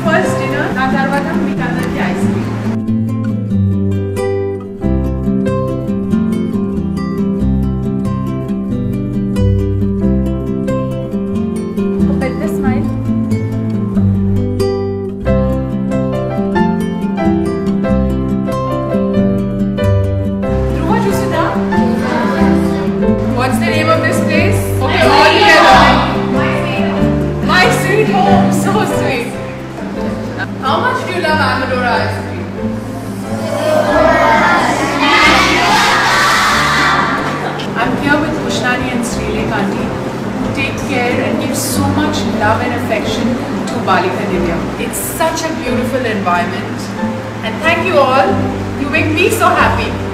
తర్వాత మీకు అందరికీ ఐస్ క్రీమ్ ఒక పెద్ద smile Dhruva Jusida? What's the name of this place? Okay, all together. My sweet home, so sweet. How much do you love Amadora ice cream? I'm here with Pushnani and Srilek auntie who take care and give so much love and affection to Balika Divya. It's such a beautiful environment. And thank you all. You make me so happy.